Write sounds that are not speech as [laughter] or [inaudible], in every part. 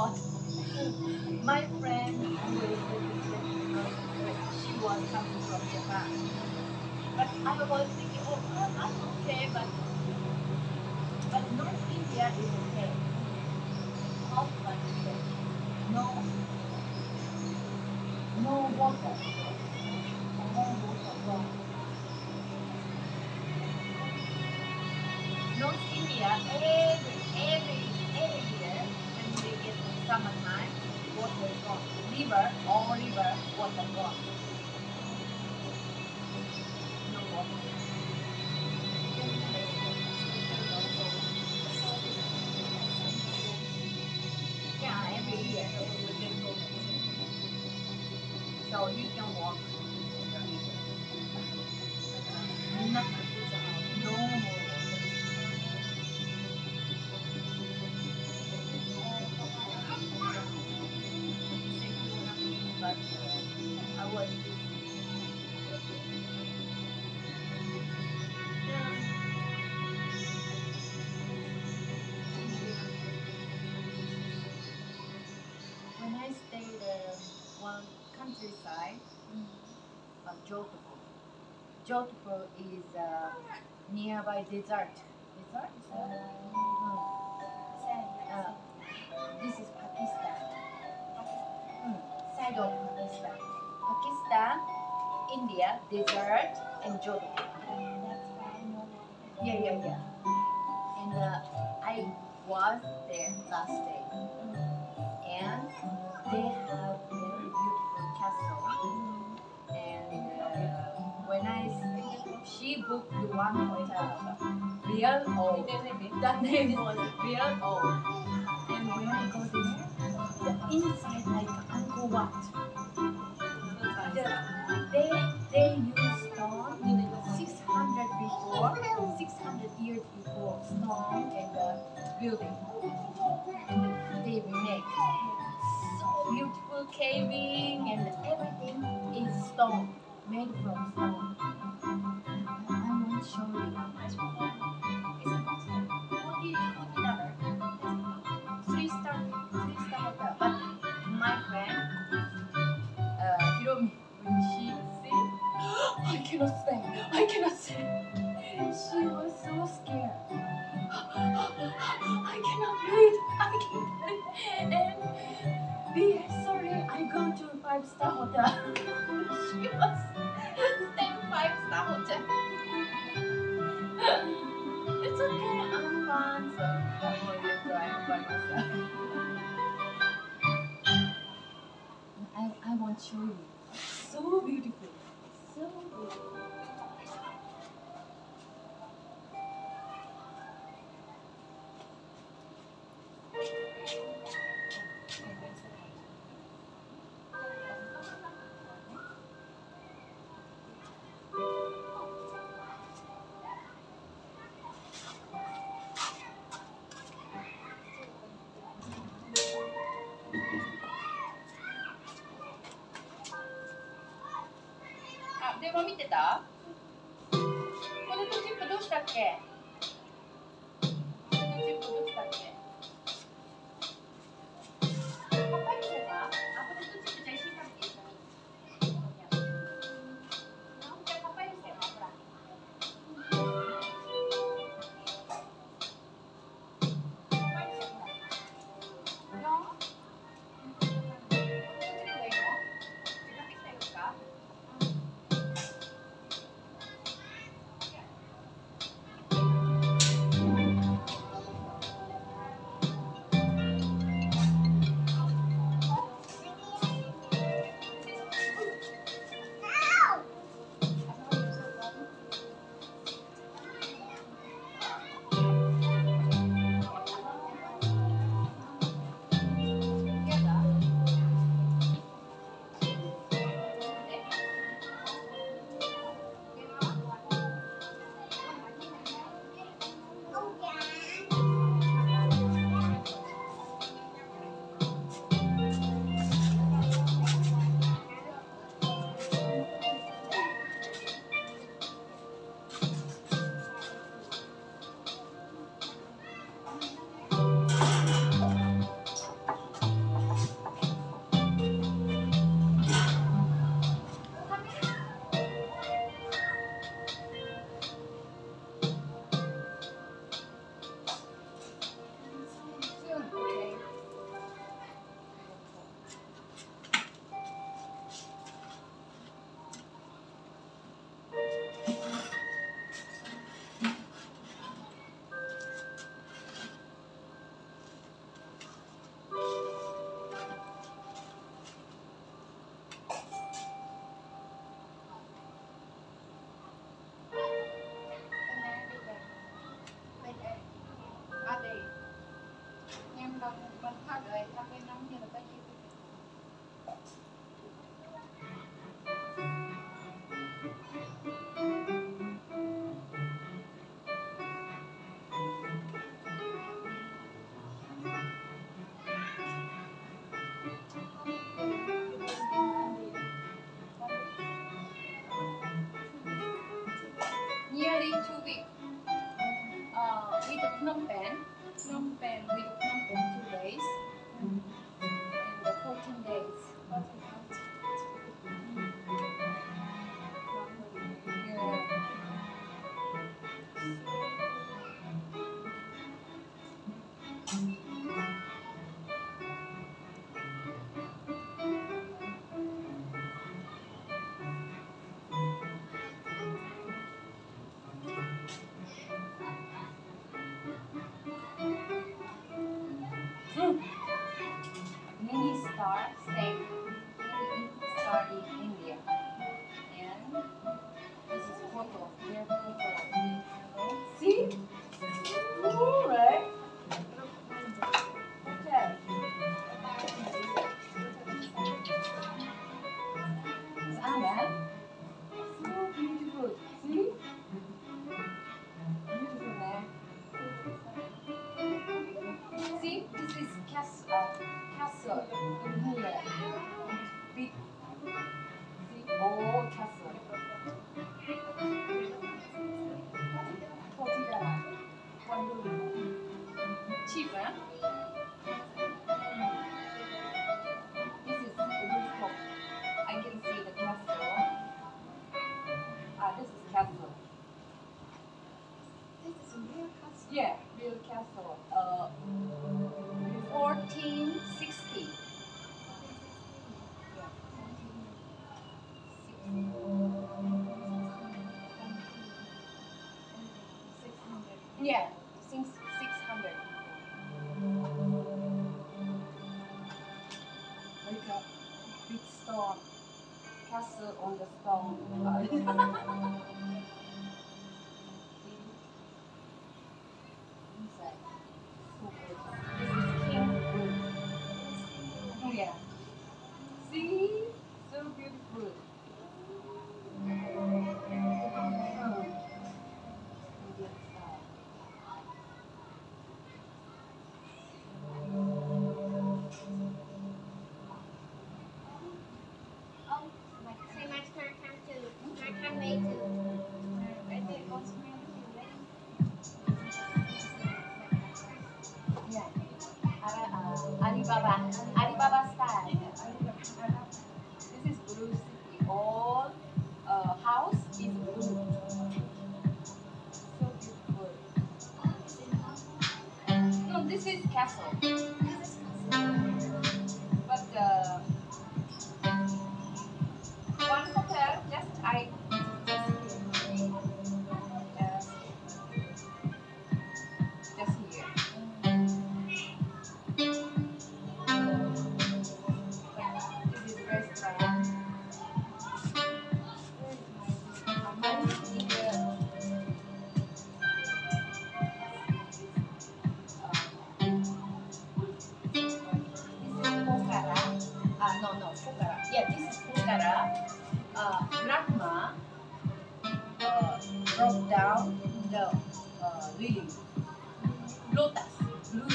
thought [laughs] my friend she was coming from Japan. But I was thinking, oh, I'm okay, but but North India is okay. Hot, but okay. No, no water. So you can walk. Jodhpur. Jodhpur is uh, nearby desert. Desert? Uh, uh, this is Pakistan. Mm, side of Pakistan. Pakistan, India, desert, and Jordan. Yeah, yeah, yeah. And uh, I was there last day. And they have very beautiful castle. Uh, I she booked the one hotel, Real O. That name was Real O. And when I go there, the inside like Angkor Wat. The, they they use stone 600 before 600 years before stone and the building. And they make so beautiful caving and everything is stone made from stone I cannot breathe, I can't. And be sorry, I go to five star hotel. [laughs] she was staying five star hotel. あ、電話見てた？ポテトチップどうしたっけ？ポテトチップどうした very two week uh, with Phnom Penh, Phnom Penh with Phnom Penh two days. cheap, eh? Hmm. This is the. I can see the castle. Ah, this is castle. This is real castle? Yeah, real castle. Uh, 1460. Yeah, Yeah. Prince's Castle.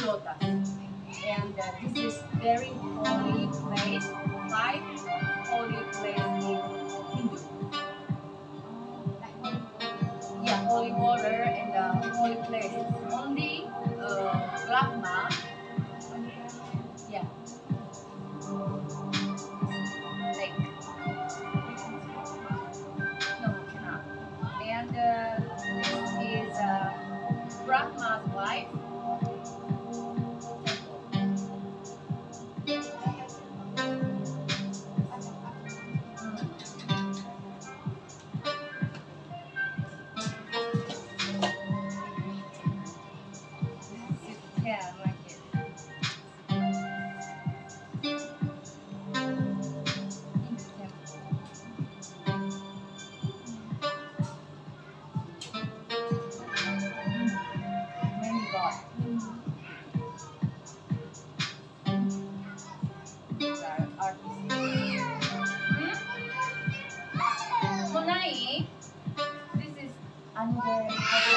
Yoga. And uh, this is very holy place, five holy place in Hindu. Yeah, holy water and uh, holy place. 我